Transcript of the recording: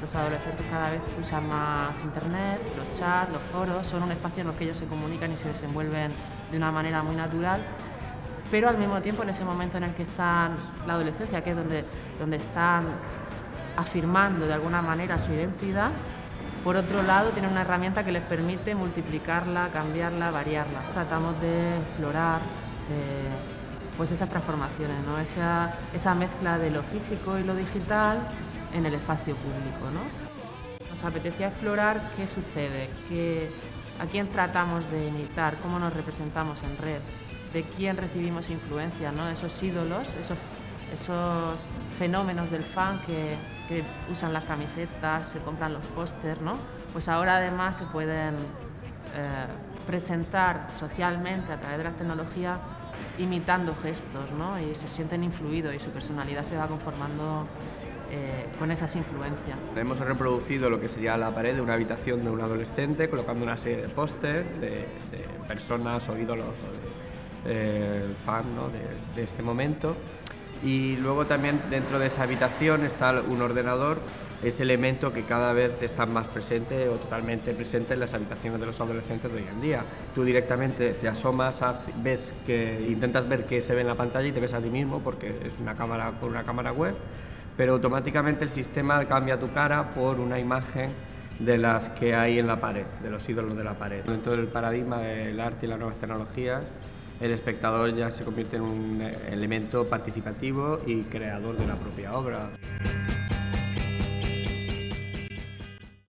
Los adolescentes cada vez usan más internet, los chats, los foros, son un espacio en los que ellos se comunican y se desenvuelven de una manera muy natural, pero al mismo tiempo en ese momento en el que están la adolescencia, que es donde, donde están afirmando de alguna manera su identidad, por otro lado tienen una herramienta que les permite multiplicarla, cambiarla, variarla. Tratamos de explorar pues esas transformaciones, ¿no? esa, esa mezcla de lo físico y lo digital en el espacio público. ¿no? Nos apetecía explorar qué sucede, qué, a quién tratamos de imitar, cómo nos representamos en red, de quién recibimos influencia, ¿no? esos ídolos, esos, esos fenómenos del fan que, que usan las camisetas, se compran los pósters, ¿no? pues ahora además se pueden eh, presentar socialmente a través de la tecnología imitando gestos ¿no? y se sienten influidos y su personalidad se va conformando eh, con esas influencias. Hemos reproducido lo que sería la pared de una habitación de un adolescente colocando una serie de pósters de, personas o ídolos o de eh, fan ¿no? de este momento y luego también dentro de esa habitación está un ordenador, ese elemento que cada vez está más presente o totalmente presente en las habitaciones de los adolescentes de hoy en día. Tú directamente te asomas, ves que intentas ver qué se ve en la pantalla y te ves a ti mismo porque es una cámara por una cámara web, pero automáticamente el sistema cambia tu cara por una imagen de las que hay en la pared, de los ídolos de la pared. Dentro del paradigma del arte y las nuevas tecnologías, el espectador ya se convierte en un elemento participativo y creador de la propia obra.